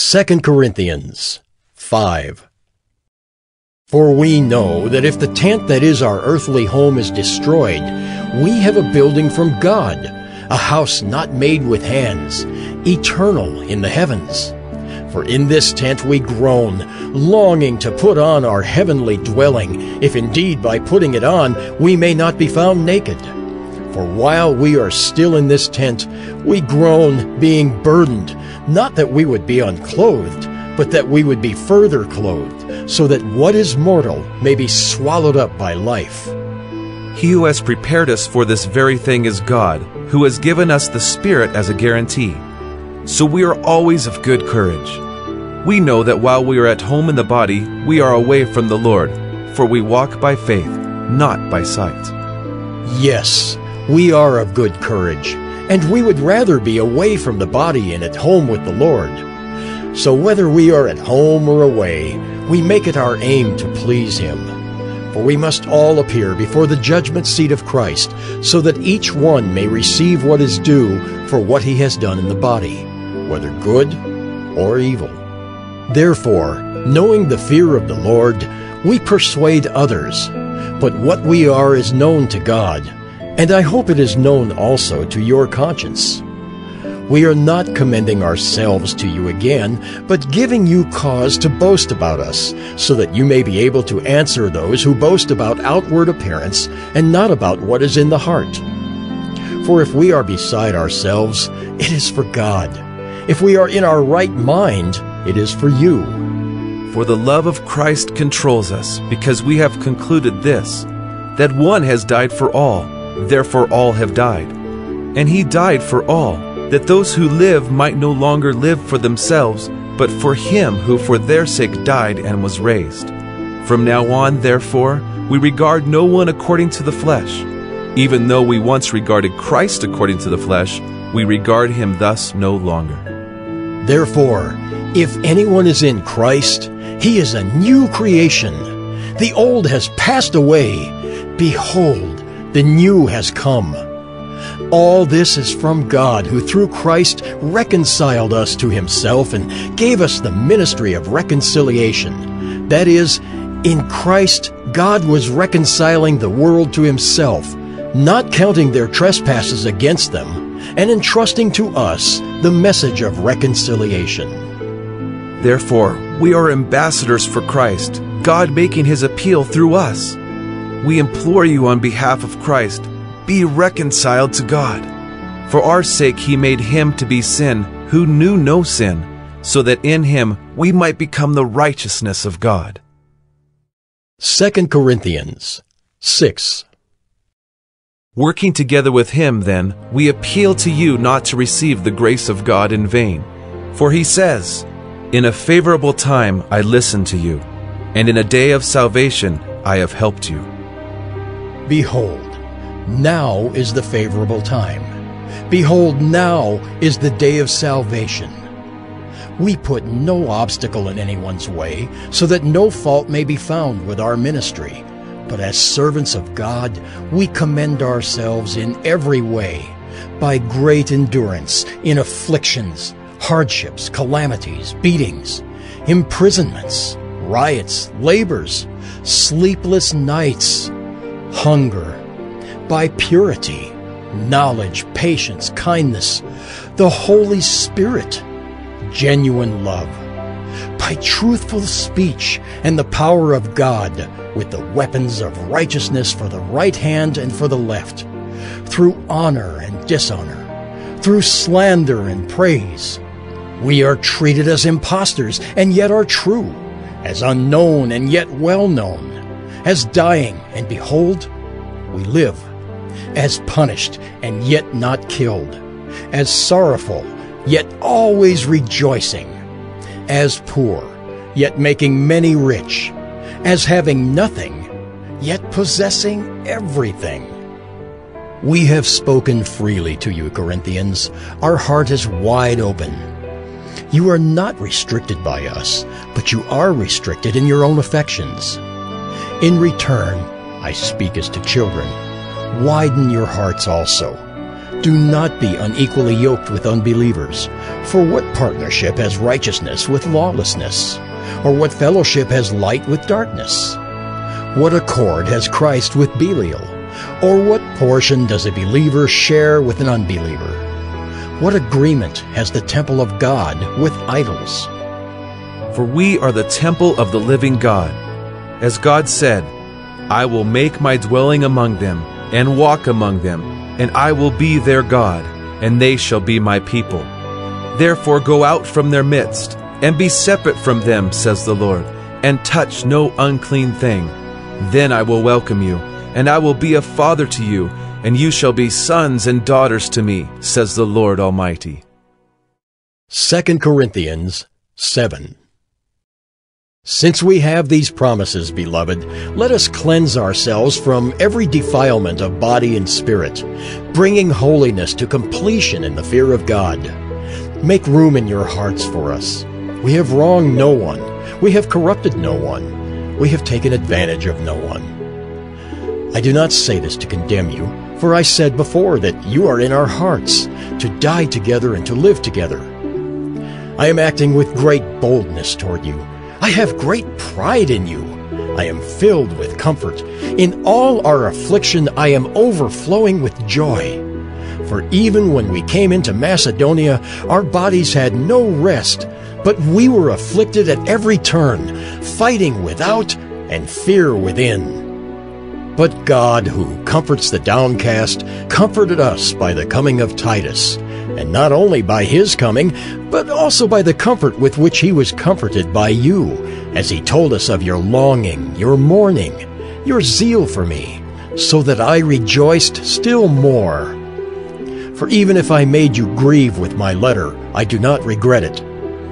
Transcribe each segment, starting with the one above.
2 Corinthians 5 For we know that if the tent that is our earthly home is destroyed, we have a building from God, a house not made with hands, eternal in the heavens. For in this tent we groan, longing to put on our heavenly dwelling, if indeed by putting it on we may not be found naked. For while we are still in this tent, we groan, being burdened, not that we would be unclothed, but that we would be further clothed, so that what is mortal may be swallowed up by life. He who has prepared us for this very thing is God, who has given us the Spirit as a guarantee. So we are always of good courage. We know that while we are at home in the body, we are away from the Lord, for we walk by faith, not by sight. Yes, we are of good courage, and we would rather be away from the body and at home with the Lord. So whether we are at home or away, we make it our aim to please Him. For we must all appear before the judgment seat of Christ, so that each one may receive what is due for what he has done in the body, whether good or evil. Therefore, knowing the fear of the Lord, we persuade others. But what we are is known to God, and I hope it is known also to your conscience. We are not commending ourselves to you again, but giving you cause to boast about us, so that you may be able to answer those who boast about outward appearance and not about what is in the heart. For if we are beside ourselves, it is for God. If we are in our right mind, it is for you. For the love of Christ controls us, because we have concluded this, that one has died for all, therefore all have died. And he died for all, that those who live might no longer live for themselves, but for him who for their sake died and was raised. From now on, therefore, we regard no one according to the flesh. Even though we once regarded Christ according to the flesh, we regard him thus no longer. Therefore, if anyone is in Christ, he is a new creation. The old has passed away. Behold, the new has come. All this is from God, who through Christ reconciled us to himself and gave us the ministry of reconciliation. That is, in Christ, God was reconciling the world to himself, not counting their trespasses against them, and entrusting to us the message of reconciliation. Therefore, we are ambassadors for Christ, God making his appeal through us. We implore you on behalf of Christ, be reconciled to God. For our sake he made him to be sin who knew no sin, so that in him we might become the righteousness of God. 2 Corinthians 6 Working together with him, then, we appeal to you not to receive the grace of God in vain. For he says, In a favorable time I listened to you, and in a day of salvation I have helped you. Behold, now is the favorable time. Behold, now is the day of salvation. We put no obstacle in anyone's way, so that no fault may be found with our ministry. But as servants of God, we commend ourselves in every way, by great endurance, in afflictions, hardships, calamities, beatings, imprisonments, riots, labors, sleepless nights, hunger, by purity, knowledge, patience, kindness, the Holy Spirit, genuine love, by truthful speech and the power of God, with the weapons of righteousness for the right hand and for the left, through honor and dishonor, through slander and praise. We are treated as impostors and yet are true, as unknown and yet well known, as dying and behold, we live, as punished and yet not killed, as sorrowful yet always rejoicing, as poor yet making many rich, as having nothing yet possessing everything. We have spoken freely to you, Corinthians. Our heart is wide open. You are not restricted by us, but you are restricted in your own affections. In return, I speak as to children. Widen your hearts also. Do not be unequally yoked with unbelievers. For what partnership has righteousness with lawlessness? Or what fellowship has light with darkness? What accord has Christ with Belial? Or what portion does a believer share with an unbeliever? What agreement has the temple of God with idols? For we are the temple of the living God. As God said, I will make my dwelling among them, and walk among them, and I will be their God, and they shall be my people. Therefore go out from their midst, and be separate from them, says the Lord, and touch no unclean thing. Then I will welcome you, and I will be a father to you, and you shall be sons and daughters to me, says the Lord Almighty. 2 Corinthians 7 Since we have these promises, beloved, let us cleanse ourselves from every defilement of body and spirit, bringing holiness to completion in the fear of God. Make room in your hearts for us. We have wronged no one. We have corrupted no one. We have taken advantage of no one. I do not say this to condemn you, for I said before that you are in our hearts, to die together and to live together. I am acting with great boldness toward you. I have great pride in you. I am filled with comfort. In all our affliction, I am overflowing with joy. For even when we came into Macedonia, our bodies had no rest, but we were afflicted at every turn, fighting without and fear within. But God, who comforts the downcast, comforted us by the coming of Titus, and not only by his coming, but also by the comfort with which he was comforted by you, as he told us of your longing, your mourning, your zeal for me, so that I rejoiced still more. For even if I made you grieve with my letter, I do not regret it,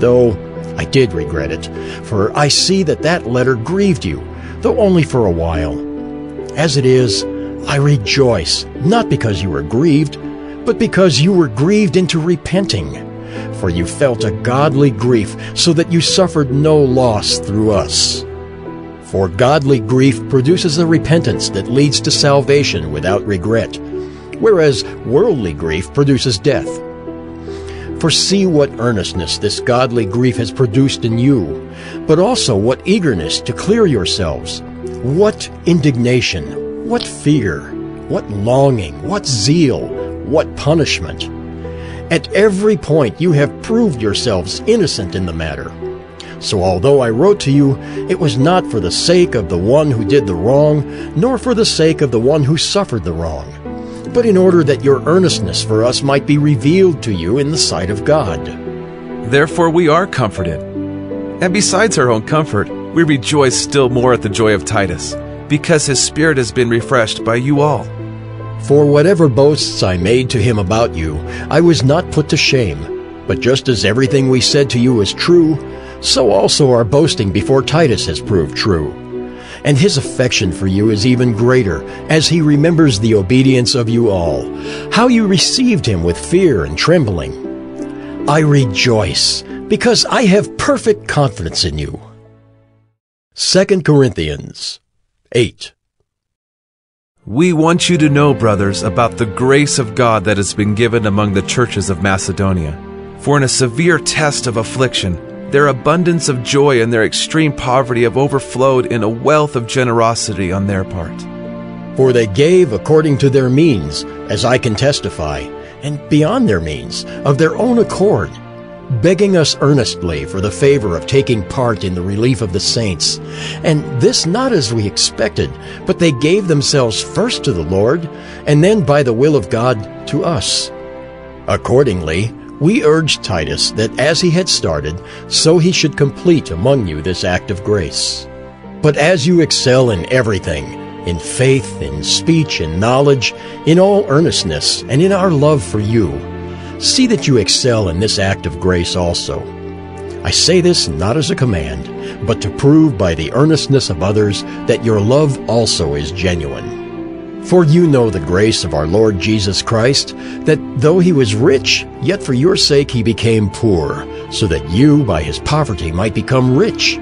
though I did regret it, for I see that that letter grieved you, though only for a while. As it is, I rejoice, not because you were grieved, but because you were grieved into repenting. For you felt a godly grief, so that you suffered no loss through us. For godly grief produces a repentance that leads to salvation without regret, whereas worldly grief produces death. For see what earnestness this godly grief has produced in you, but also what eagerness to clear yourselves, what indignation, what fear, what longing, what zeal, what punishment. At every point you have proved yourselves innocent in the matter. So although I wrote to you, it was not for the sake of the one who did the wrong, nor for the sake of the one who suffered the wrong, but in order that your earnestness for us might be revealed to you in the sight of God. Therefore we are comforted. And besides our own comfort, we rejoice still more at the joy of Titus, because his spirit has been refreshed by you all. For whatever boasts I made to him about you, I was not put to shame. But just as everything we said to you is true, so also our boasting before Titus has proved true. And his affection for you is even greater, as he remembers the obedience of you all, how you received him with fear and trembling. I rejoice, because I have perfect confidence in you. 2 Corinthians 8 We want you to know, brothers, about the grace of God that has been given among the churches of Macedonia. For in a severe test of affliction, their abundance of joy and their extreme poverty have overflowed in a wealth of generosity on their part. For they gave according to their means, as I can testify, and beyond their means, of their own accord, begging us earnestly for the favor of taking part in the relief of the saints. And this not as we expected, but they gave themselves first to the Lord, and then by the will of God to us. Accordingly, we urged Titus that as he had started, so he should complete among you this act of grace. But as you excel in everything, in faith, in speech, in knowledge, in all earnestness, and in our love for you, see that you excel in this act of grace also. I say this not as a command, but to prove by the earnestness of others that your love also is genuine. For you know the grace of our Lord Jesus Christ, that though he was rich, yet for your sake he became poor, so that you by his poverty might become rich.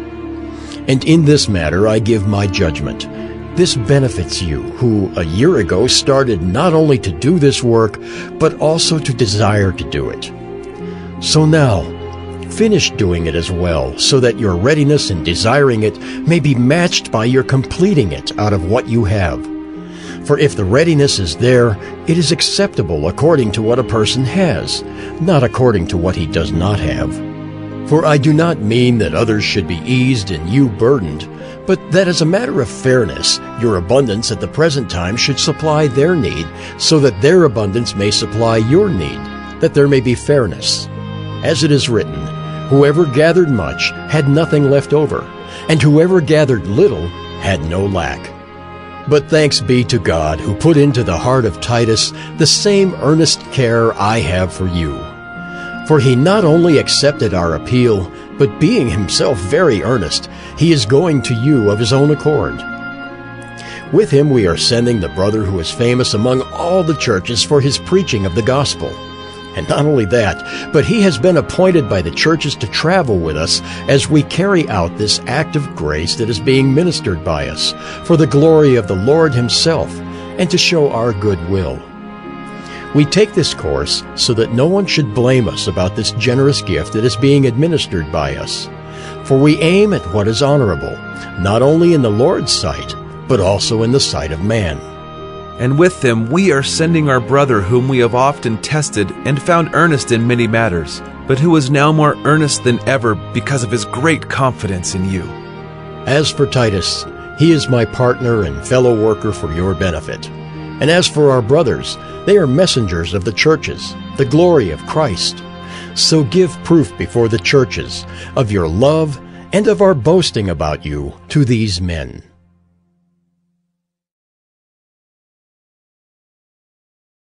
And in this matter I give my judgment. This benefits you, who a year ago started not only to do this work, but also to desire to do it. So now, finish doing it as well, so that your readiness in desiring it may be matched by your completing it out of what you have. For if the readiness is there, it is acceptable according to what a person has, not according to what he does not have. For I do not mean that others should be eased and you burdened, but that as a matter of fairness, your abundance at the present time should supply their need, so that their abundance may supply your need, that there may be fairness. As it is written, Whoever gathered much had nothing left over, and whoever gathered little had no lack. But thanks be to God who put into the heart of Titus the same earnest care I have for you. For he not only accepted our appeal, but being himself very earnest, he is going to you of his own accord. With him we are sending the brother who is famous among all the churches for his preaching of the gospel. And not only that, but he has been appointed by the churches to travel with us as we carry out this act of grace that is being ministered by us, for the glory of the Lord himself, and to show our goodwill. We take this course so that no one should blame us about this generous gift that is being administered by us. For we aim at what is honorable, not only in the Lord's sight, but also in the sight of man. And with them we are sending our brother, whom we have often tested and found earnest in many matters, but who is now more earnest than ever because of his great confidence in you. As for Titus, he is my partner and fellow worker for your benefit. And as for our brothers, they are messengers of the churches, the glory of Christ. So give proof before the churches of your love and of our boasting about you to these men.